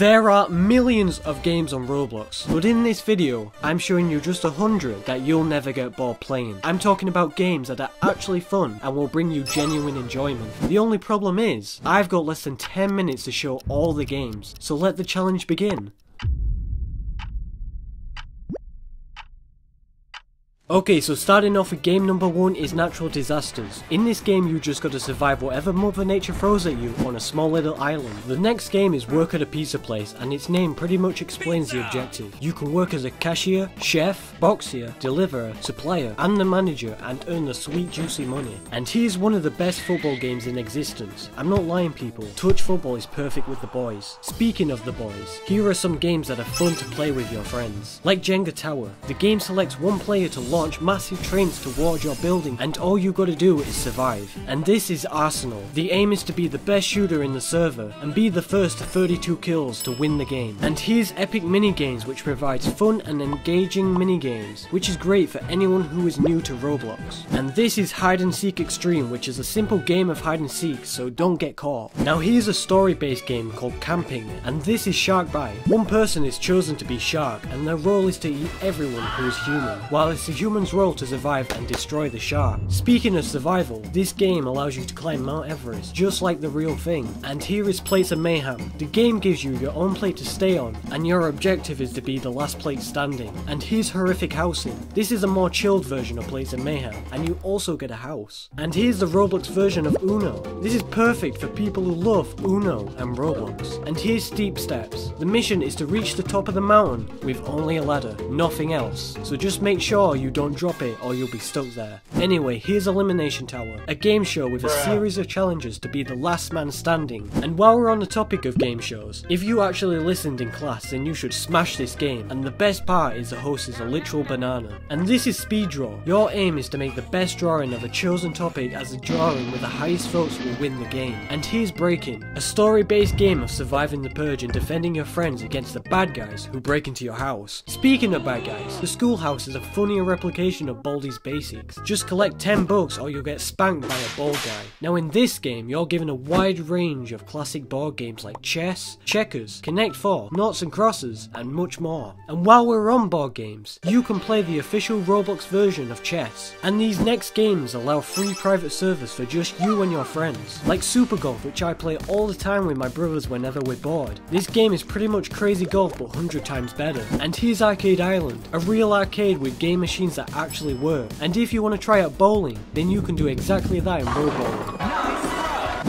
There are millions of games on Roblox, but in this video, I'm showing you just a hundred that you'll never get bored playing. I'm talking about games that are actually fun and will bring you genuine enjoyment. The only problem is, I've got less than 10 minutes to show all the games, so let the challenge begin. Okay, so starting off with game number one is natural disasters. In this game you just got to survive whatever mother nature throws at you on a small little island. The next game is work at a pizza place and its name pretty much explains the objective. You can work as a cashier, chef, boxier, deliverer, supplier and the manager and earn the sweet juicy money. And here's one of the best football games in existence. I'm not lying people, touch football is perfect with the boys. Speaking of the boys, here are some games that are fun to play with your friends. Like Jenga Tower, the game selects one player to launch launch massive trains towards your building and all you gotta do is survive. And this is Arsenal. The aim is to be the best shooter in the server and be the first to 32 kills to win the game. And here's Epic Minigames which provides fun and engaging minigames which is great for anyone who is new to Roblox. And this is Hide and Seek Extreme which is a simple game of hide and seek so don't get caught. Now here's a story based game called Camping and this is Shark Bite. One person is chosen to be Shark and their role is to eat everyone who is human while it's a human human's role to survive and destroy the shark. Speaking of survival, this game allows you to climb Mount Everest, just like the real thing. And here is Plates of Mayhem. The game gives you your own plate to stay on, and your objective is to be the last plate standing. And here's Horrific Housing. This is a more chilled version of Plates of Mayhem, and you also get a house. And here's the Roblox version of Uno. This is perfect for people who love Uno and Roblox. And here's Steep Steps. The mission is to reach the top of the mountain with only a ladder, nothing else. So just make sure you don't don't drop it or you'll be stuck there. Anyway, here's Elimination Tower, a game show with a series of challenges to be the last man standing. And while we're on the topic of game shows, if you actually listened in class then you should smash this game. And the best part is the host is a literal banana. And this is Speed Draw. Your aim is to make the best drawing of a chosen topic as the drawing with the highest votes will win the game. And here's Break In, a story based game of surviving the purge and defending your friends against the bad guys who break into your house. Speaking of bad guys, the schoolhouse is a funnier replication of Baldi's Basics. Just collect 10 bucks or you'll get spanked by a bald guy. Now in this game, you're given a wide range of classic board games like chess, checkers, Connect 4, noughts and crosses, and much more. And while we're on board games, you can play the official Roblox version of chess. And these next games allow free private servers for just you and your friends. Like Super Golf, which I play all the time with my brothers whenever we're bored. This game is pretty much crazy golf but 100 times better. And here's Arcade Island, a real arcade with game machines that actually work. And if you want to try out bowling, then you can do exactly that in Row.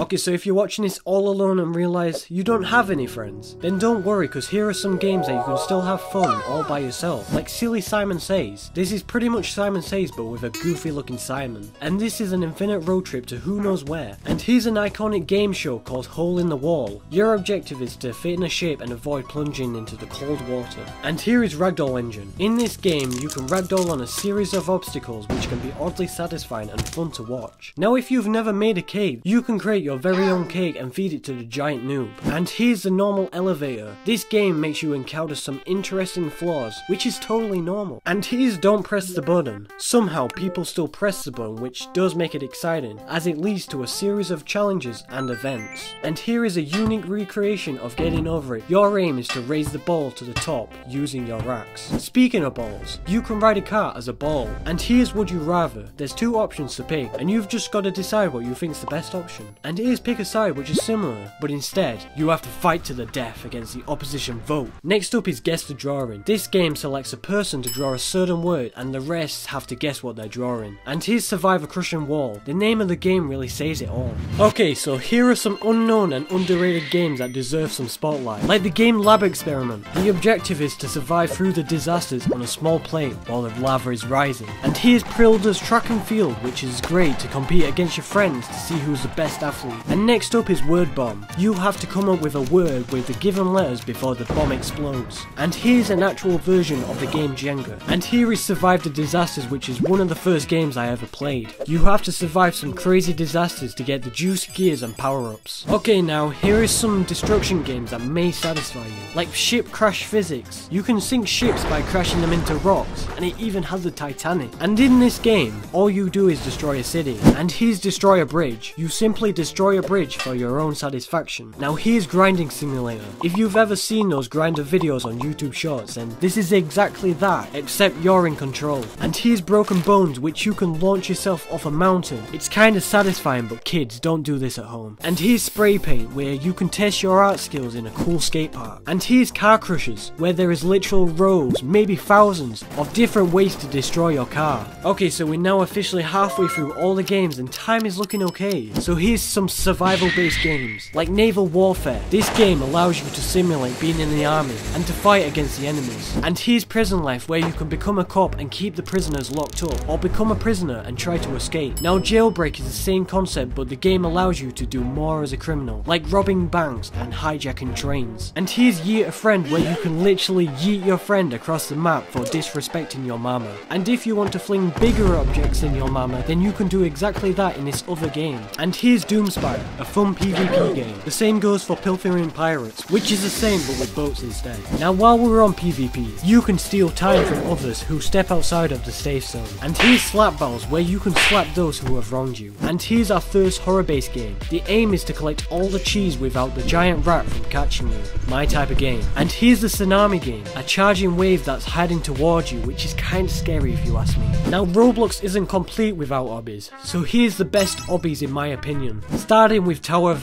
Okay, so if you're watching this all alone and realize you don't have any friends, then don't worry because here are some games that you can still have fun all by yourself. Like Silly Simon Says. This is pretty much Simon Says but with a goofy looking Simon. And this is an infinite road trip to who knows where. And here's an iconic game show called Hole in the Wall. Your objective is to fit in a shape and avoid plunging into the cold water. And here is Ragdoll Engine. In this game, you can ragdoll on a series of obstacles which can be oddly satisfying and fun to watch. Now if you've never made a cave, you can create your very own cake and feed it to the giant noob. And here's the normal elevator. This game makes you encounter some interesting flaws, which is totally normal. And here's don't press the button. Somehow people still press the button, which does make it exciting, as it leads to a series of challenges and events. And here is a unique recreation of getting over it. Your aim is to raise the ball to the top using your racks. Speaking of balls, you can ride a car as a ball. And here's would you rather. There's two options to pick, and you've just got to decide what you think's the best option. And here's pick a side which is similar, but instead, you have to fight to the death against the opposition vote. Next up is guess the drawing. This game selects a person to draw a certain word and the rest have to guess what they're drawing. And here's Survivor Crushing Wall. The name of the game really says it all. Okay, so here are some unknown and underrated games that deserve some spotlight. Like the game Lab Experiment. The objective is to survive through the disasters on a small plane while the lava is rising. And here's Prilda's Track and Field, which is great to compete against your friends to see who's the best athlete. And next up is Word Bomb. You have to come up with a word with the given letters before the bomb explodes. And here's an actual version of the game Jenga. And here is Survive the Disasters which is one of the first games I ever played. You have to survive some crazy disasters to get the juice, gears and power-ups. Okay now, here is some destruction games that may satisfy you. Like Ship Crash Physics. You can sink ships by crashing them into rocks, and it even has the Titanic. And in this game, all you do is destroy a city. And here's Destroy a Bridge. You simply destroy destroy a bridge for your own satisfaction. Now here's Grinding Simulator. If you've ever seen those grinder videos on YouTube Shorts, then this is exactly that, except you're in control. And here's Broken Bones, which you can launch yourself off a mountain. It's kinda satisfying, but kids, don't do this at home. And here's Spray Paint, where you can test your art skills in a cool skate park. And here's Car Crushers, where there is literal rows, maybe thousands, of different ways to destroy your car. Okay, so we're now officially halfway through all the games and time is looking okay. So here's some survival based games, like Naval Warfare. This game allows you to simulate being in the army and to fight against the enemies. And here's Prison Life where you can become a cop and keep the prisoners locked up, or become a prisoner and try to escape. Now Jailbreak is the same concept but the game allows you to do more as a criminal, like robbing banks and hijacking trains. And here's Yeet a Friend where you can literally yeet your friend across the map for disrespecting your mama. And if you want to fling bigger objects in your mama, then you can do exactly that in this other game. And here's A fun PvP game. The same goes for Pilfering Pirates, which is the same but with boats instead. Now while we're on PvP, you can steal time from others who step outside of the safe zone. And here's Slap Battles, where you can slap those who have wronged you. And here's our first horror-based game. The aim is to collect all the cheese without the giant rat from catching you. My type of game. And here's the Tsunami game, a charging wave that's heading towards you, which is kinda scary if you ask me. Now Roblox isn't complete without obbies, so here's the best obbies in my opinion. Starting with Tower of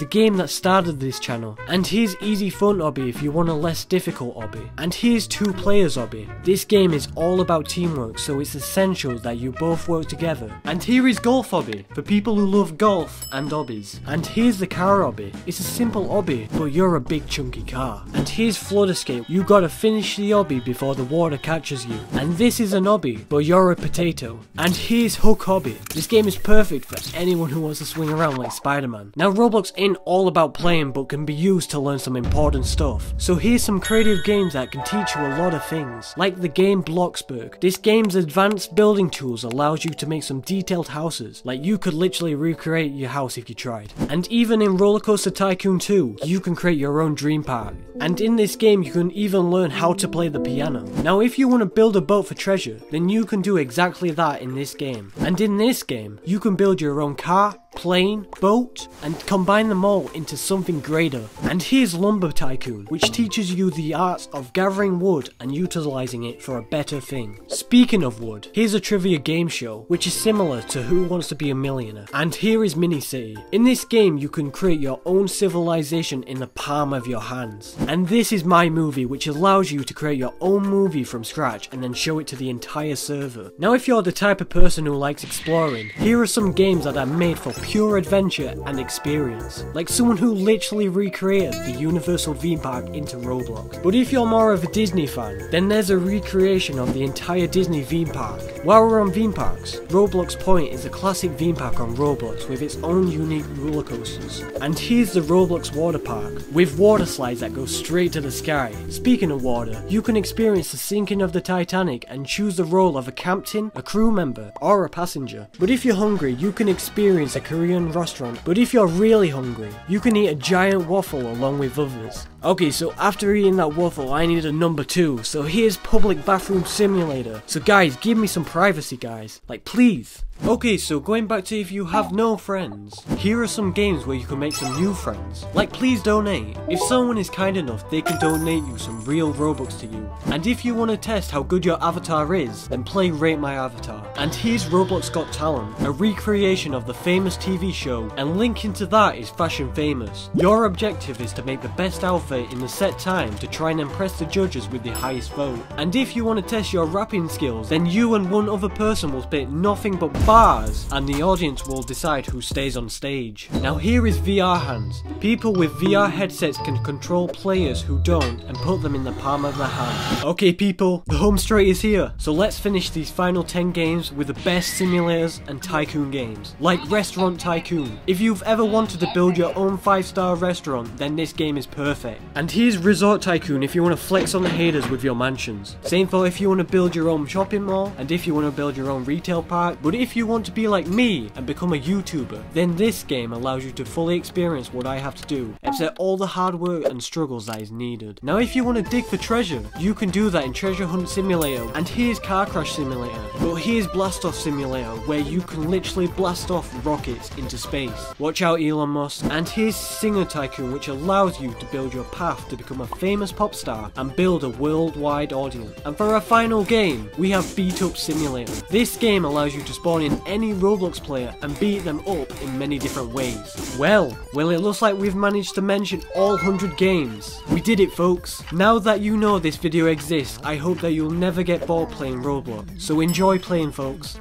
the game that started this channel. And here's Easy Fun obby if you want a less difficult obby. And here's Two Players obby. This game is all about teamwork, so it's essential that you both work together. And here is Golf obby, for people who love golf and obbies. And here's the Car obby. It's a simple obby, but you're a big chunky car. And here's Flood Escape. You gotta finish the obby before the water catches you. And this is an obby, but you're a potato. And here's Hook obby. This game is perfect for anyone who wants to swing around like Spider-Man. Now Roblox ain't all about playing but can be used to learn some important stuff. So here's some creative games that can teach you a lot of things. Like the game Bloxburg. This game's advanced building tools allows you to make some detailed houses. Like you could literally recreate your house if you tried. And even in Rollercoaster Tycoon 2, you can create your own dream park. And in this game you can even learn how to play the piano. Now if you want to build a boat for treasure, then you can do exactly that in this game. And in this game, you can build your own car, plane, boat, and combine them all into something greater. And here's Lumber Tycoon, which teaches you the art of gathering wood and utilizing it for a better thing. Speaking of wood, here's a trivia game show, which is similar to Who Wants to Be a Millionaire. And here is Mini City. In this game, you can create your own civilization in the palm of your hands. And this is my movie, which allows you to create your own movie from scratch and then show it to the entire server. Now if you're the type of person who likes exploring, here are some games that are made for pure adventure and experience. Like someone who literally recreated the Universal theme park into Roblox. But if you're more of a Disney fan, then there's a recreation of the entire Disney theme park. While we're on theme parks, Roblox Point is a classic theme park on Roblox with its own unique roller coasters. And here's the Roblox water park, with water slides that go straight to the sky. Speaking of water, you can experience the sinking of the Titanic and choose the role of a captain, a crew member, or a passenger. But if you're hungry, you can experience a Korean restaurant. But if you're really hungry, you can eat a giant waffle along with others. Okay, so after eating that waffle, I needed a number two. So here's Public Bathroom Simulator. So guys, give me some privacy, guys. Like, please. Okay, so going back to if you have no friends, here are some games where you can make some new friends. Like please donate. If someone is kind enough, they can donate you some real Robux to you. And if you want to test how good your avatar is, then play Rate My Avatar. And here's Roblox Got Talent, a recreation of the famous TV show, and linking to that is Fashion Famous. Your objective is to make the best outfit in the set time to try and impress the judges with the highest vote. And if you want to test your rapping skills, then you and one other person will spit nothing but bars, and the audience will decide who stays on stage. Now here is VR hands. People with VR headsets can control players who don't and put them in the palm of their hand. Okay people, the home straight is here, so let's finish these final 10 games with the best simulators and tycoon games, like Restaurant Tycoon. If you've ever wanted to build your own 5 star restaurant, then this game is perfect. And here's Resort Tycoon if you want to flex on the haters with your mansions. Same for if you want to build your own shopping mall, and if you want to build your own retail park, but if you want to be like me and become a YouTuber, then this game allows you to fully experience what I have to do, except all the hard work and struggles that is needed. Now if you want to dig for treasure, you can do that in Treasure Hunt Simulator, and here's Car Crash Simulator, but here's Blast Off Simulator, where you can literally blast off rockets into space. Watch out Elon Musk. And here's Singer Tycoon, which allows you to build your path to become a famous pop star and build a worldwide audience. And for our final game, we have Beat Up Simulator. This game allows you to spawn in any Roblox player and beat them up in many different ways. Well, well it looks like we've managed to mention all 100 games. We did it folks. Now that you know this video exists, I hope that you'll never get bored playing Roblox. So enjoy playing folks.